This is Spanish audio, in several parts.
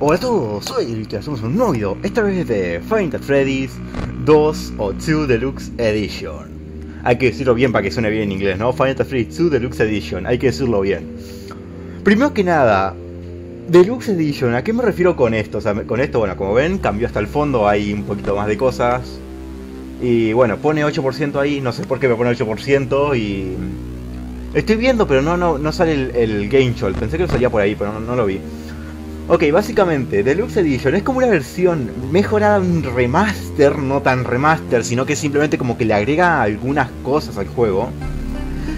Hola a todos, soy y hacemos un nuevo video, esta vez de Final Freddy's 2 o 2 Deluxe Edition. Hay que decirlo bien para que suene bien en inglés, ¿no? Final Freddy's 2 Deluxe Edition, hay que decirlo bien. Primero que nada, Deluxe Edition, ¿a qué me refiero con esto? O sea, con esto, bueno, como ven, cambió hasta el fondo, hay un poquito más de cosas. Y bueno, pone 8% ahí, no sé por qué me pone 8% y... Estoy viendo, pero no, no, no sale el, Game Shot. Pensé que salía por ahí, pero no lo vi. Ok, básicamente, Deluxe Edition es como una versión mejorada, un remaster, no tan remaster, sino que simplemente como que le agrega algunas cosas al juego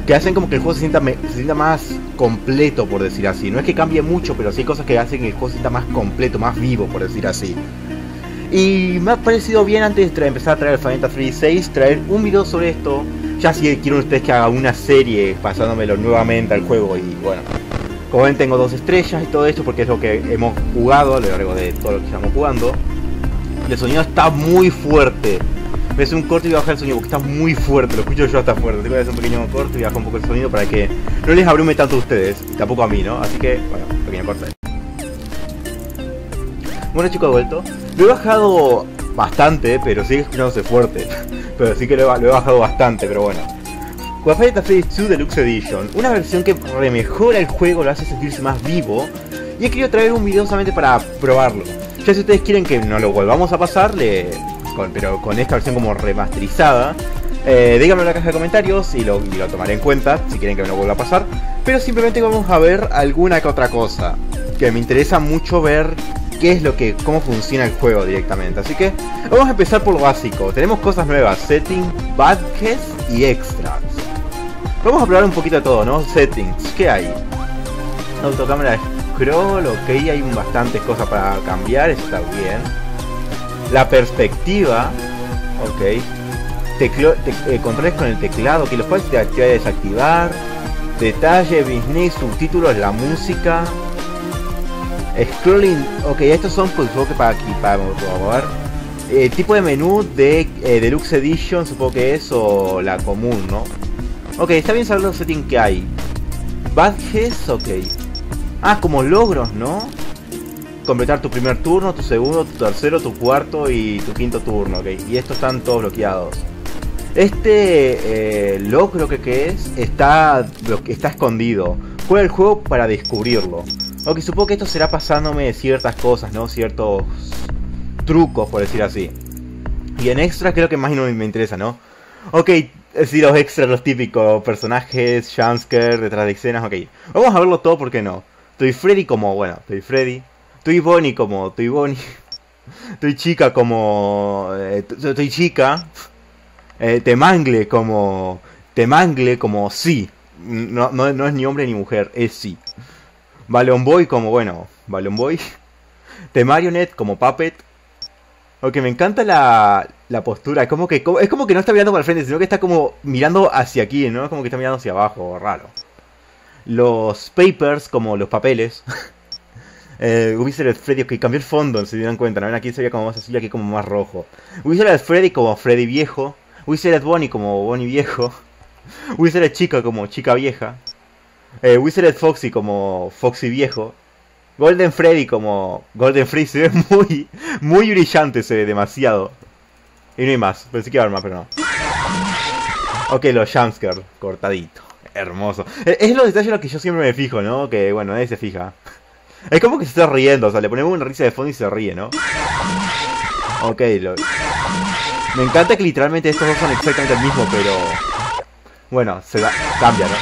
que hacen como que el juego se sienta, se sienta más completo, por decir así. No es que cambie mucho, pero sí hay cosas que hacen que el juego se sienta más completo, más vivo, por decir así. Y me ha parecido bien antes de empezar a traer el Final Fantasy 6, traer un video sobre esto ya si quieren ustedes que haga una serie pasándomelo nuevamente al juego y bueno. Como ven tengo dos estrellas y todo esto porque es lo que hemos jugado a lo largo de todo lo que estamos jugando. el sonido está muy fuerte. Me hace un corte y voy a bajar el sonido porque está muy fuerte, lo escucho yo hasta fuerte. Tengo que hacer un pequeño corte y bajar un poco el sonido para que no les abrume tanto a ustedes y tampoco a mí, ¿no? Así que, bueno, pequeño corte. Bueno chicos, he vuelto. Lo he bajado bastante, pero sigue escuchándose fuerte. pero sí que lo he, bajado bastante, pero bueno. Final Fantasy 2 Deluxe Edition, una versión que remejora el juego, lo hace sentirse más vivo. Y he querido traer un video solamente para probarlo. Ya si ustedes quieren que no lo volvamos a pasar, pero con esta versión como remasterizada, eh, díganme en la caja de comentarios y lo, tomaré en cuenta si quieren que me lo vuelva a pasar. Pero simplemente vamos a ver alguna que otra cosa. Que me interesa mucho ver qué es lo que, cómo funciona el juego directamente. Así que vamos a empezar por lo básico. Tenemos cosas nuevas, setting, badges y extras. Vamos a probar un poquito de todo, ¿no? Settings, ¿qué hay? Autocámara de scroll, ok, hay bastantes cosas para cambiar, está bien. La perspectiva, ok. Eh, controles con el teclado, que los puedes activar y desactivar. Detalle, business, subtítulos, la música, Scrolling, ok, estos son pues que para aquí, para mover. Eh, tipo de menú de eh, Deluxe Edition, supongo que es, o la común, ¿no? Ok, está bien saber los settings que hay. Badges, ok. Ah, como logros, ¿no? Completar tu primer turno, tu segundo, tu tercero, tu cuarto y tu quinto turno, ok. Y estos están todos bloqueados. Este eh, logro que, es está, está escondido. Juega el juego para descubrirlo. Ok, supongo que esto será pasándome ciertas cosas, ¿no? Ciertos trucos, por decir así. Y en extras creo que más no me interesa, ¿no? Ok, sí, los extras, los típicos personajes, jumpscare, detrás de escenas, ok. Vamos a verlo todo, ¿por qué no? Estoy Freddy como, bueno, estoy Freddy. Estoy Bonnie como, estoy Bonnie. Estoy chica como, estoy chica. Eh, temangle como, temangle como sí. No, no, no es ni hombre ni mujer, es sí. Balloon Boy como, bueno, Balloon Boy. The Marionette como Puppet. Ok, me encanta la, la postura. Es como, que, es como que no está mirando para el frente, sino que está como mirando hacia aquí, ¿no? Como que está mirando hacia abajo, raro. Los papers, como los papeles. eh, Freddy, ok, cambió el fondo, se dieron cuenta. ¿no? Aquí se veía como más azul y aquí como más rojo. Wizard Freddy como Freddy viejo. Wizard Bonnie como Bonnie viejo. Wizard Chica como chica vieja. Eh, Wizard Foxy como Foxy viejo. Golden Freddy como Golden Freddy se ve muy, muy brillante, se ve demasiado. Y no hay más, pensé que iba a haber más, pero no. Ok, los jumpscare, cortadito. Hermoso. Eh, es, los detalles en los que yo siempre me fijo, ¿no? Que bueno, nadie se fija. Es como que se está riendo, o sea, le ponemos una risa de fondo y se ríe, ¿no? Ok, lo... Me encanta que literalmente estos dos son exactamente el mismo, pero... Bueno, se da... cambia, ¿no?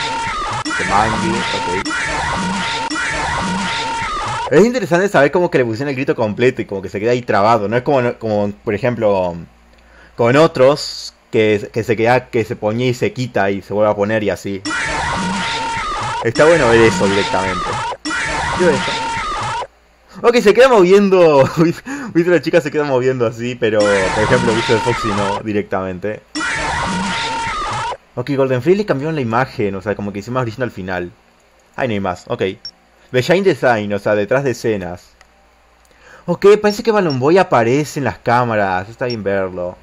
Es interesante saber cómo que le pusieron el grito completo y como que se queda ahí trabado. No es como, como por ejemplo, con otros que, se queda, que se ponía y se quita y se vuelve a poner y así. Está bueno ver eso directamente. Ok, se queda moviendo. Viste, la chica se queda moviendo así, pero por ejemplo, viste Foxy no directamente. Ok, Golden Freddy cambiaron la imagen, o sea, como que hicieron más original al final. Ahí no hay más, ok. Shine Design, o sea, detrás de escenas. Ok, parece que Balloon Boy aparece en las cámaras, está bien verlo.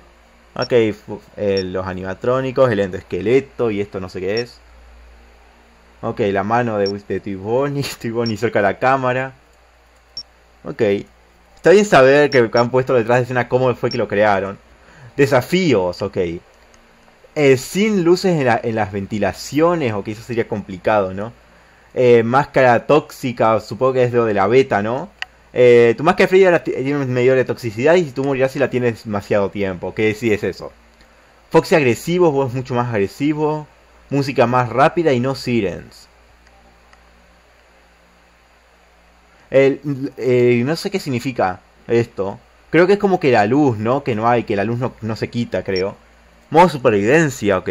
Ok, eh, los animatrónicos, el endoesqueleto y esto no sé qué es. Ok, la mano de, de Tiboni, Tiboni cerca de la cámara. Ok. Está bien saber que han puesto detrás de escena cómo fue que lo crearon. Desafíos, ok. Eh, sin luces en, las ventilaciones, ok, eso sería complicado, ¿no? Eh, máscara tóxica, supongo que es lo de la beta, ¿no? Eh, tu máscara fría tiene un medidor de toxicidad y tú morirás si la tienes demasiado tiempo. ¿Qué sí es eso? Foxy agresivo, vos mucho más agresivo. Música más rápida y no sirens. El, no sé qué significa esto. Creo que es como que la luz, ¿no? Que no hay, que la luz no, se quita, creo. Modo supervivencia, ok.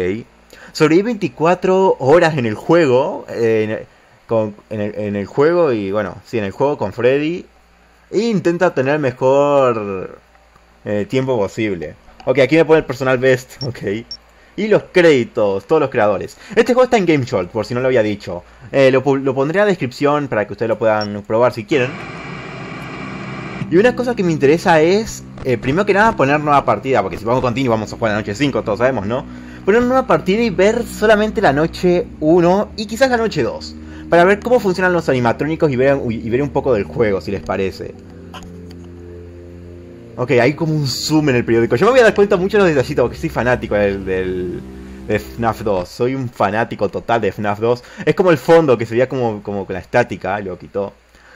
Sobreviví 24 horas en el juego. En, el, juego y bueno, sí, en el juego con Freddy. E intenta tener el mejor eh, tiempo posible. Ok, aquí me pone el personal best, ok. Y los créditos, todos los creadores. Este juego está en Game por si no lo había dicho. Eh, lo, pondré en la descripción para que ustedes lo puedan probar si quieren. Y una cosa que me interesa es, eh, primero que nada, poner nueva partida, porque si vamos continuo vamos a jugar la noche 5, todos sabemos, ¿no? Poner nueva partida y ver solamente la noche 1 y quizás la noche 2. Para ver cómo funcionan los animatrónicos y ver, un poco del juego, si les parece. Ok, hay como un zoom en el periódico. Yo me voy a dar cuenta mucho de los detallitos porque soy fanático del, de FNAF 2. Soy un fanático total de FNAF 2. Es como el fondo que sería como, como con la estática, lo quitó.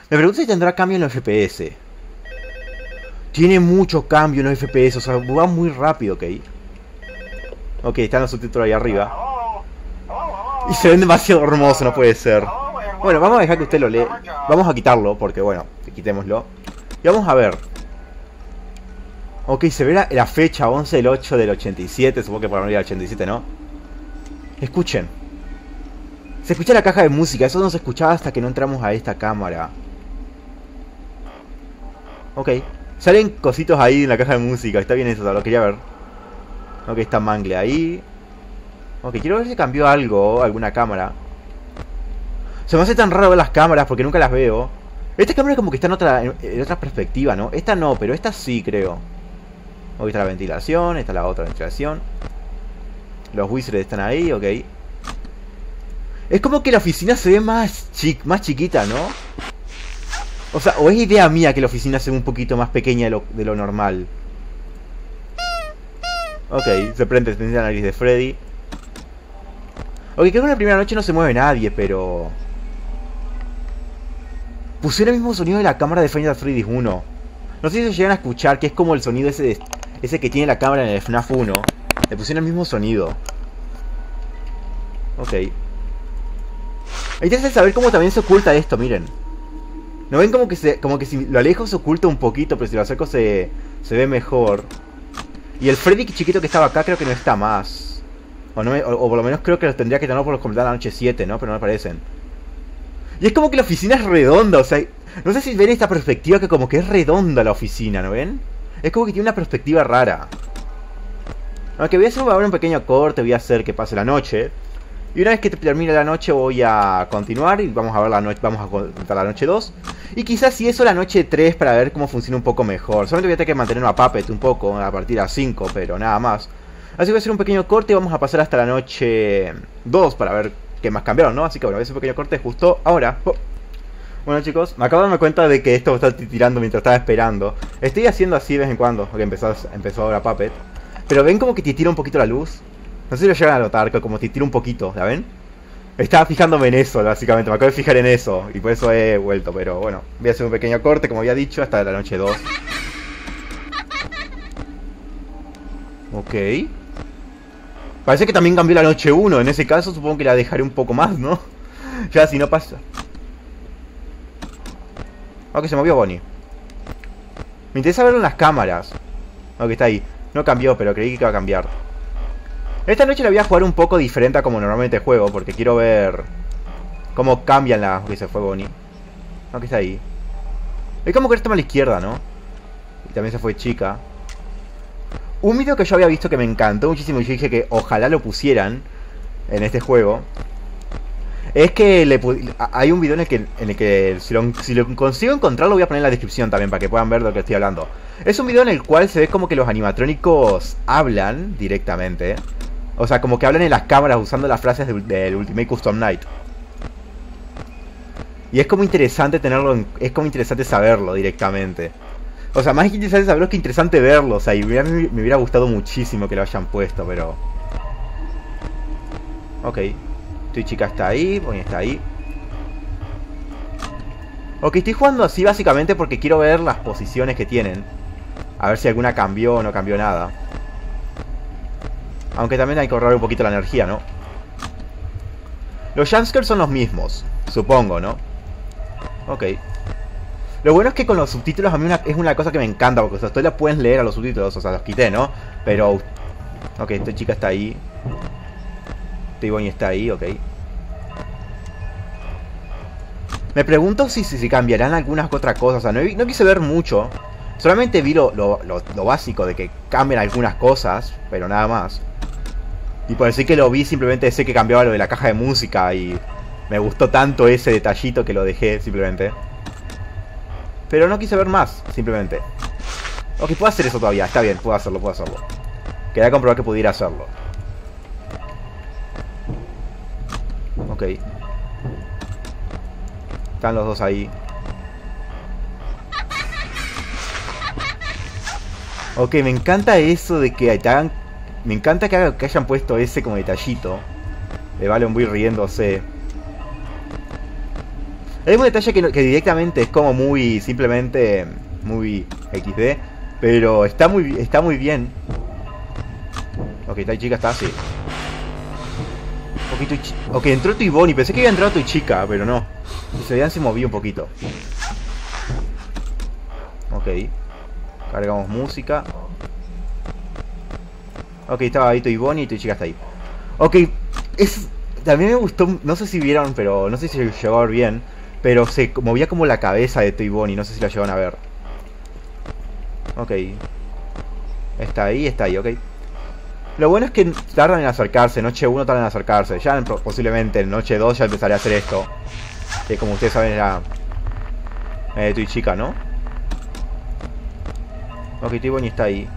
Me pregunto si tendrá cambio en los FPS. Tiene mucho cambio en los FPS, o sea, va muy rápido, ok. Ok, están los subtítulos ahí arriba. Y se ven demasiado hermosos, no puede ser. Bueno, vamos a dejar que usted lo lee. Vamos a quitarlo, porque bueno, quitémoslo. Y vamos a ver. Ok, se ve la, fecha 11 del 8 del 87, supongo que por no ir al 87, ¿no? Escuchen. Se escucha la caja de música, eso no se escuchaba hasta que no entramos a esta cámara. Ok. Salen cositos ahí en la caja de música, está bien eso, lo quería ver. Ok, está Mangle ahí. Ok, quiero ver si cambió algo, alguna cámara. Se me hace tan raro ver las cámaras porque nunca las veo. Esta cámara como que está en otra, en otra perspectiva, ¿no? Esta no, pero esta sí creo. Aquí está la ventilación, está la otra ventilación. Los wizards están ahí, ok. Es como que la oficina se ve más, más chiquita, ¿no? O sea, o es idea mía que la oficina se ve un poquito más pequeña de lo, normal. Ok, se prende la nariz de Freddy. Ok, creo que en la primera noche no se mueve nadie, pero... Pusieron el mismo sonido de la cámara de Final Freddy 1. No sé si se llegan a escuchar, que es como el sonido ese de ese que tiene la cámara en el FNAF 1, le pusieron el mismo sonido. Ok. Hay que saber cómo también se oculta esto, miren. ¿No ven como que se, como que si lo alejo se oculta un poquito, pero si lo acerco se, se ve mejor? Y el Freddy chiquito que estaba acá creo que no está más. O, no o, por lo menos creo que lo tendría que tener por completar la noche 7, ¿no? Pero no me parecen. Y es como que la oficina es redonda, o sea... No sé si ven esta perspectiva que como que es redonda la oficina, ¿no ven? Es como que tiene una perspectiva rara. Aunque voy a hacer un pequeño corte, voy a hacer que pase la noche. Y una vez que termine la noche voy a continuar y vamos a ver la noche, vamos a contar la noche 2. Y quizás si eso la noche 3 para ver cómo funciona un poco mejor. Solamente voy a tener que mantener a Puppet un poco a partir de 5, pero nada más. Así que voy a hacer un pequeño corte y vamos a pasar hasta la noche 2 para ver qué más cambiaron, ¿no? Así que bueno, voy a hacer un pequeño corte justo ahora. Oh. Bueno chicos, me acabo de darme cuenta de que esto está tirando mientras estaba esperando. Estoy haciendo así de vez en cuando, porque empezó, empezó ahora Puppet. Pero ven como que te tira un poquito la luz. No sé si lo llegan a notar, que como te tira un poquito, ¿la ven? Estaba fijándome en eso, básicamente, me acabo de fijar en eso. Y por eso he vuelto, pero bueno. Voy a hacer un pequeño corte, como había dicho, hasta la noche 2. Ok. Parece que también cambió la noche 1. En ese caso supongo que la dejaré un poco más, ¿no? Ya si no pasa. Ok, se movió Bonnie. Me interesa verlo en las cámaras. Ok, está ahí. No cambió, pero creí que iba a cambiar. Esta noche la voy a jugar un poco diferente a como normalmente juego, porque quiero ver cómo cambian las... Ok, se fue Bonnie. Ok, está ahí. Es como que está a la izquierda, ¿no? Y también se fue chica. Un video que yo había visto que me encantó muchísimo y yo dije que ojalá lo pusieran en este juego es que le, hay un video en el que, en el que si, lo, si lo consigo encontrar lo voy a poner en la descripción también para que puedan ver de lo que estoy hablando. Es un video en el cual se ve como que los animatrónicos hablan directamente. O sea, como que hablan en las cámaras usando las frases del, Ultimate Custom Night. Y es como interesante tenerlo, en- es como interesante saberlo directamente. O sea, más que interesante saberlo, que interesante verlo. O sea, y me, hubiera- gustado muchísimo que lo hayan puesto, pero... Ok. Tu chica está ahí, Bonnie está ahí. Ok, estoy jugando así básicamente porque quiero ver las posiciones que tienen. A ver si alguna cambió o no cambió nada. Aunque también hay que ahorrar un poquito la energía, ¿no? Los jumpscares son los mismos, supongo, ¿no? Ok. Lo bueno es que con los subtítulos a mí es una cosa que me encanta, porque o sea, ustedes la pueden leer a los subtítulos, o sea, los quité, ¿no? Pero... Ok, esta chica está ahí. Tiboni está ahí, ok. Me pregunto si, si, si cambiarán algunas otras cosas, o sea, no, no quise ver mucho. Solamente vi lo, lo, lo- lo básico de que cambian algunas cosas, pero nada más. Y por decir que lo vi, simplemente sé que cambiaba lo de la caja de música y me gustó tanto ese detallito que lo dejé simplemente. Pero no quise ver más, simplemente. Ok, puedo hacer eso todavía, está bien, puedo hacerlo, puedo hacerlo. Quería comprobar que pudiera hacerlo. Ok. Están los dos ahí. Ok, me encanta eso de que te hagan... Me encanta que, haga- que hayan puesto ese como detallito. De Valen Boy riéndose. Hay un detalle que, que directamente es como muy... Simplemente... Muy XD. Pero está muy, está muy bien. Ok, esta chica está así. Ok, tu chi- ok, entró tu Ivonne. Pensé que había entrado tu chica, pero no. Y se movió un poquito. Ok. Cargamos música. Ok, estaba ahí tu Ivonne y tu chica está ahí. Ok, es, también me gustó, no sé si vieron, pero no sé si llegó a bien, pero se movía como la cabeza de tu Ivonne y no sé si la llegaron a ver. Ok. Está ahí, está ahí, ok. Lo bueno es que tardan en acercarse, noche 1 tardan en acercarse. Ya en- posiblemente en noche 2 ya empezaré a hacer esto. Que como ustedes saben era... Eh, tu chica, ¿no? Ok, tu Ivonne está ahí.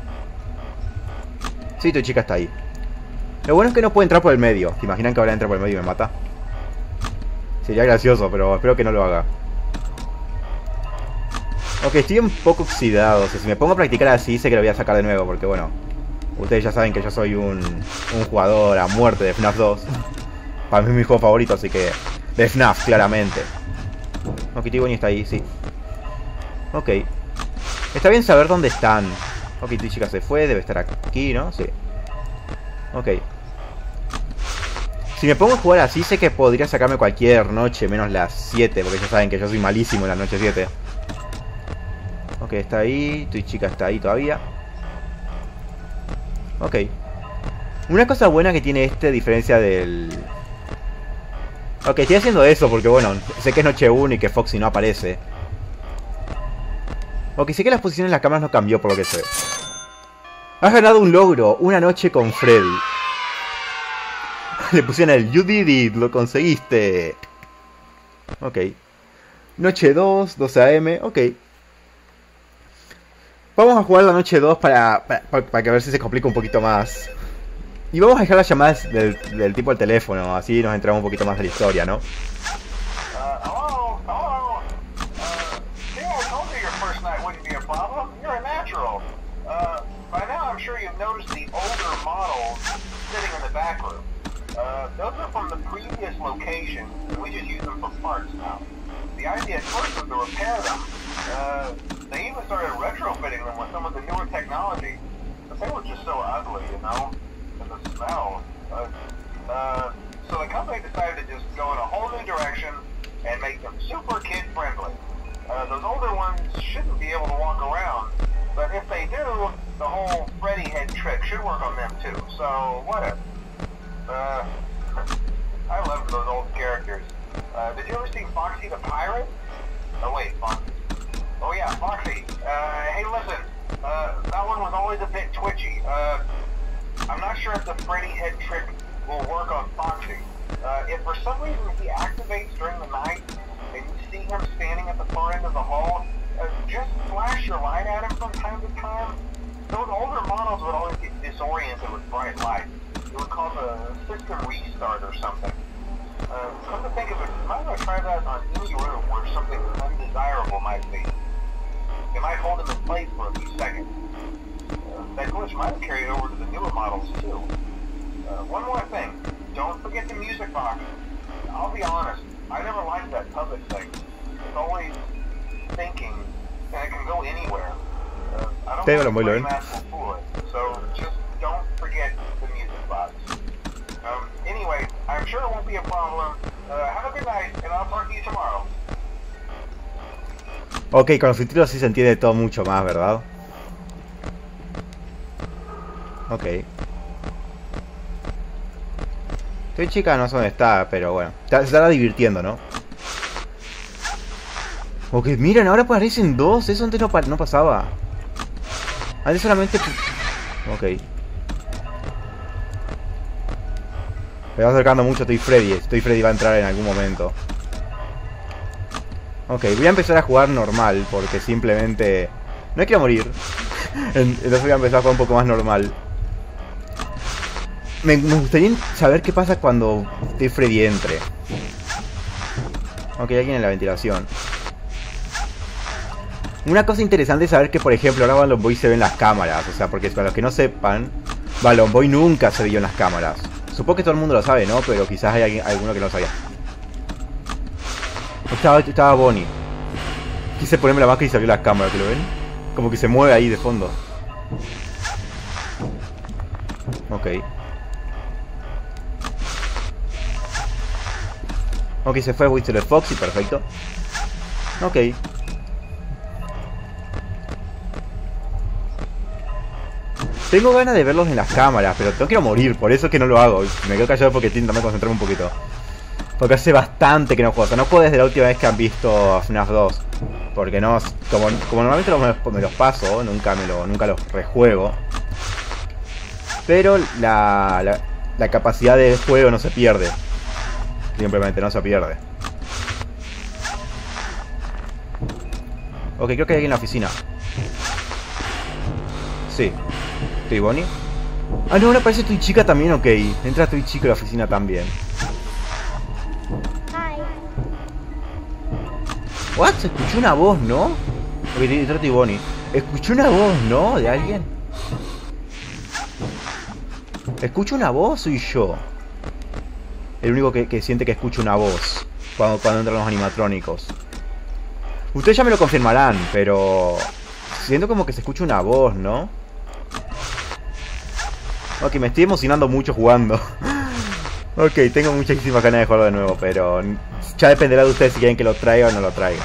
Sí, tu chica está ahí. Lo bueno es que no puede entrar por el medio. ¿Te imaginan que ahora entra por el medio y me mata? Sería gracioso, pero espero que no lo haga. Ok, estoy un poco oxidado. Si me pongo a practicar así, sé que lo voy a sacar de nuevo. Porque bueno, ustedes ya saben que yo soy un, un jugador a muerte de FNAF 2. Para mí es mi juego favorito, así que... De FNAF, claramente. Ok, Tiboni está ahí, sí. Ok. Está bien saber dónde están. Ok, tu chica se fue, debe estar aquí, ¿no? Sí. Ok. Si me pongo a jugar así, sé que podría sacarme cualquier noche, menos las 7, porque ya saben que yo soy malísimo en la noche 7. Ok, está ahí, tu chica está ahí todavía. Ok. Una cosa buena que tiene este, diferencia del... Ok, estoy haciendo eso porque, bueno, sé que es noche 1 y que Foxy no aparece. Ok, sé que la posición de las cámaras no cambió por lo que sé. Has ganado un logro, una noche con Freddy. Le pusieron el You did it, lo conseguiste. Ok. Noche 2, 12 am, ok. Vamos a jugar la noche 2 para, para, que a ver si se complica un poquito más. Y vamos a dejar las llamadas del, del tipo al teléfono, así nos entramos un poquito más de la historia, ¿no? Previous location. We just use them for parts now. The idea at first was to repair them. Uh, they even started retrofitting them with some of the newer technology. But they were just so ugly, you know? And the smell. Uh, uh, so the company decided to just go in a whole new direction and make them super kid friendly. Uh, those older ones shouldn't be able to walk around, but if they do, the whole Freddy head trick should work on them too. So whatever. Uh, I loved those old characters. Uh, did you ever see Foxy the Pirate? Oh wait, Foxy. Oh yeah, Foxy. Uh, hey listen, uh, that one was always a bit twitchy. Uh, I'm not sure if the Freddy head trick will work on Foxy. Uh, if for some reason he activates during the night and you see him standing at the far end of the hall, uh, just flash your light at him from time to time. Those older models would always get disoriented with bright light. It would cause a system restart or something. Um, come to think of it, might I were try that on any room where something undesirable might be, it might hold them in place for a few seconds. Uh, that glitch might have carried over to the newer models, too. Uh, one more thing. Don't forget the music box. I'll be honest, I never liked that public thing. It's always thinking, and it can go anywhere. Uh, I don't They were muy lento. So just don't I'm sure it won't be a problem. Uh, have a good night, and I'll talk to you tomorrow. Ok, con los subtítulos sí se entiende todo mucho más, ¿verdad? Ok. Estoy chica, no sé dónde está, pero bueno. Se estará divirtiendo, ¿no? Ok, miren, ahora aparecen dos. Eso antes no, no pasaba. Antes solamente... Ok. Me va acercando mucho, estoy Freddy. Estoy Freddy va a entrar en algún momento. Ok, voy a empezar a jugar normal, porque simplemente... No quiero morir. Entonces voy a empezar a jugar un poco más normal. Me, gustaría saber qué pasa cuando Steve Freddy entre. Ok, alguien en la ventilación. Una cosa interesante es saber que, por ejemplo, ahora Balloon Boy se ve en las cámaras. O sea, porque para los que no sepan, Balloon Boy nunca se vio en las cámaras. Supongo que todo el mundo lo sabe, ¿no? Pero quizás hay alguien- alguno que no lo sabía. Estaba, estaba Bonnie. Quise ponerme la máscara y salió la cámara, ¿que lo ven? Como que se mueve ahí de fondo. Ok. Ok, se fue Whistle Foxy, perfecto. Ok. Tengo ganas de verlos en las cámaras, pero no quiero morir, por eso es que no lo hago. Me quedo callado porque estoy intentando concentrarme un poquito. Porque hace bastante que no juego. O no juego desde la última vez que han visto FNAF 2. Porque no. Como, como normalmente me los paso, nunca me lo, nunca los rejuego. Pero la, la capacidad de juego no se pierde. Simplemente no se pierde. Ok, creo que hay alguien en la oficina. Sí. ¿Estoy Bonnie? Ah, no, ahora aparece tu chica también, ok. Entra tu chica en la oficina también. Hi. What? Escuché una voz, ¿no? Ok, entra tu Bonnie. Escuché una voz, ¿no? ¿De alguien? ¿Escucho una voz? Soy yo. El único que, que siente que escucha una voz cuando, cuando entran los animatrónicos. Ustedes ya me lo confirmarán, pero... Siento como que se escucha una voz, ¿no? Ok, me estoy emocionando mucho jugando. ok, tengo muchísimas ganas de jugarlo de nuevo, pero... Ya dependerá de ustedes si quieren que lo traiga o no lo traiga.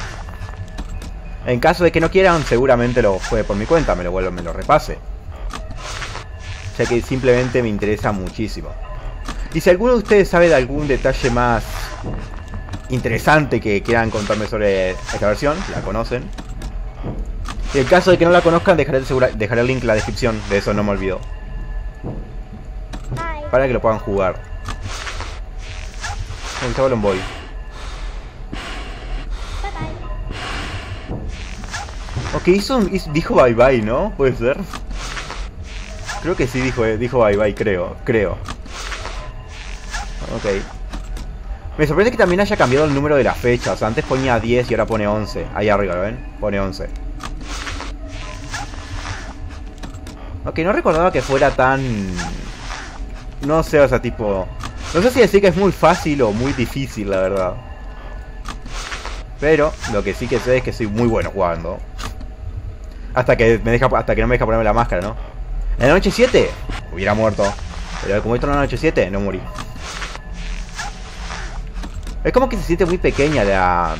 En caso de que no quieran, seguramente lo juegue por mi cuenta, me lo vuelvo, me lo repase. Ya que simplemente me interesa muchísimo. Y si alguno de ustedes sabe de algún detalle más interesante que quieran contarme sobre esta versión, si la conocen. Y en caso de que no la conozcan, dejaré el, dejaré el link en la descripción, de eso no me olvido. Para que lo puedan jugar. Gusta Balloon Boy. Ok, hizo, hizo- dijo bye bye, ¿no? ¿Puede ser? Creo que sí dijo, eh, dijo bye bye, creo, creo. Ok. Me sorprende que también haya cambiado el número de la fecha. O sea, antes ponía 10 y ahora pone 11. Ahí arriba, ¿lo ven? Pone 11. Ok, no recordaba que fuera tan... No sé, o sea, tipo... No sé si decir que es muy fácil o muy difícil, la verdad. Pero lo que sí que sé es que soy muy bueno jugando. Hasta que me deja, hasta que no me deja ponerme la máscara, ¿no? En la noche 7 hubiera muerto. Pero como esto en la noche 7, no morí. Es como que se siente muy pequeña la.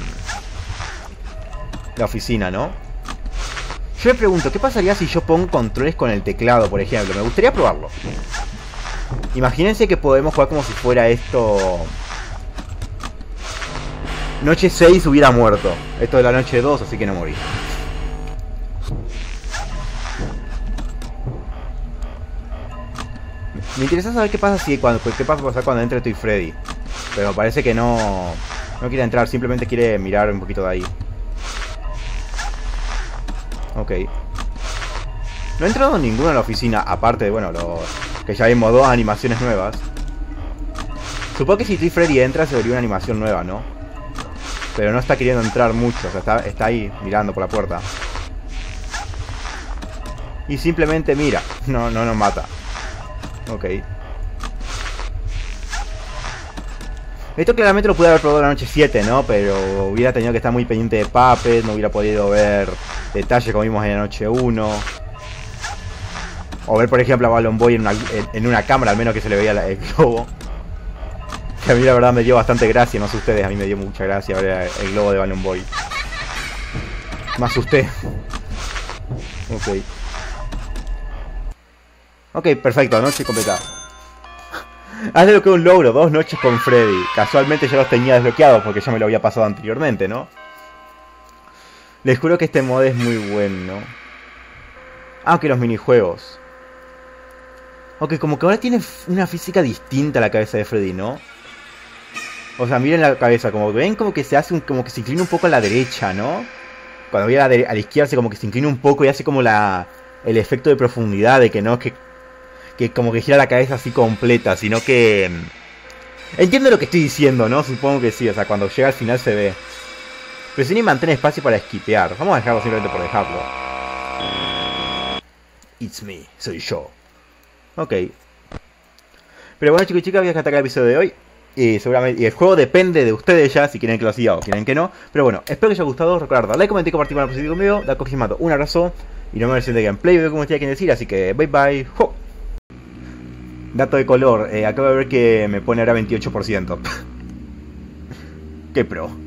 La oficina, ¿no? Yo me pregunto, ¿qué pasaría si yo pongo controles con el teclado, por ejemplo? Me gustaría probarlo. Imagínense que podemos jugar como si fuera esto. Noche 6 hubiera muerto. Esto es la noche 2, así que no morí. Me interesa saber qué pasa si cuando qué pasa cuando entre Toy Freddy. Pero parece que no no quiere entrar, simplemente quiere mirar un poquito de ahí. Ok. No ha entrado ninguno en la oficina, aparte de, bueno, lo, que ya vimos dos animaciones nuevas. Supongo que si Toy Freddy entra se vería una animación nueva, ¿no? Pero no está queriendo entrar mucho, o sea, está, está ahí mirando por la puerta. Y simplemente mira, no, no nos mata. Ok. Esto claramente lo pude haber probado la noche 7, ¿no? Pero hubiera tenido que estar muy pendiente de Puppet, no hubiera podido ver detalles como vimos en la noche 1. O ver, por ejemplo, a Balloon Boy en una, en una cámara, al menos que se le veía el globo. Que a mí la verdad me dio bastante gracia, no sé ustedes, a mí me dio mucha gracia ver el globo de Balloon Boy. Me asusté. Ok. Ok, perfecto, noche completada. Haz lo que un logro, dos noches con Freddy. Casualmente ya los tenía desbloqueados porque ya me lo había pasado anteriormente, ¿no? Les juro que este mod es muy bueno. Aunque los minijuegos. Ok, como que ahora tiene una física distinta a la cabeza de Freddy, ¿no? O sea, miren la cabeza, como ven como que se hace un, como que se inclina un poco a la derecha, ¿no? Cuando viene a la, izquierda se como que se inclina un poco y hace como la el efecto de profundidad de que no que que como que gira la cabeza así completa, sino que... Mm, entiendo lo que estoy diciendo, ¿no? Supongo que sí, o sea, cuando llega al final se ve. Presiona y mantén espacio para esquipear. Vamos a dejarlo simplemente por dejarlo. It's me, soy yo. Ok. Pero bueno chicos y chicas, voy a dejar el episodio de hoy. Y seguramente y el juego depende de ustedes ya, si quieren que lo siga o quieren que no. Pero bueno, espero que os haya gustado. Recuerda darle comentar y compartir con próximo video. Da mato un abrazo. Y no me olviden de gameplay, veo como ustedes quieren decir. Así que bye bye. Dato de color, eh, acabo de ver que me pone ahora 28%. Qué pro.